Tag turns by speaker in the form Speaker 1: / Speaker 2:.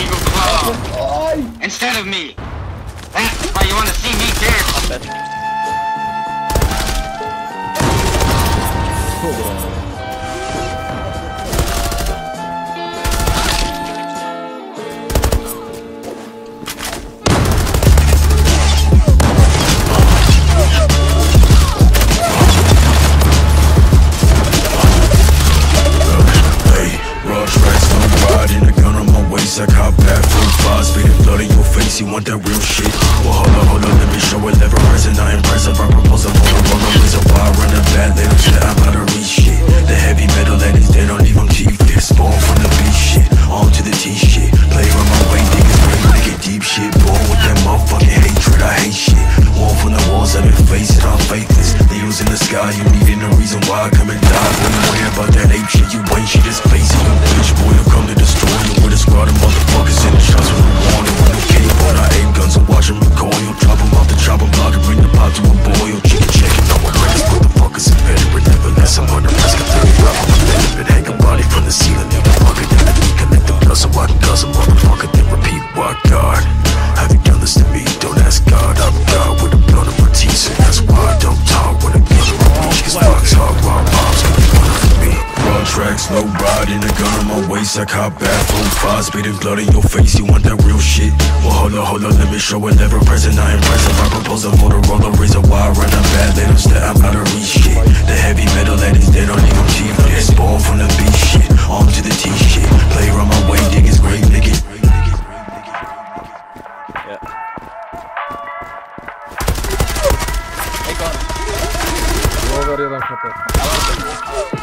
Speaker 1: Eagle Claw instead of me. That's why you want to see me dead.
Speaker 2: You want that real shit? Well, hold on, hold on, let me show it. Never present, I impressive. I propose a photo, roll the reason why I run a bad little shit. I'm out of reach shit. The heavy metal that is dead, don't leave them cheap. Spawn from the beat shit, on to the T shit. Play on my way, niggas to get deep shit. Born with that motherfucking hatred, I hate shit. One from the walls, I've been facing, I'm faithless. Needles in the sky, you needing a reason why I come and die. You worry about that ape shit, the chopper block and bring the pop to a boil. tracks, low ride in a gun on my waist. I cop bad from five, spitting blood in your face. You want that real shit? Well, hold up, hold up, let me show it. Never present, I impressive. I propose a Motorola razor wire, run a bad, let them stare. I'm out of reach shit. The heavy metal that is dead on even cheap. It's born from the B shit, on to the T shit. Play on my way, dig is great, nigga. Yeah. Hey,